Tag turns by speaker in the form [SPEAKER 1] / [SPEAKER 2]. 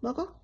[SPEAKER 1] 먹어?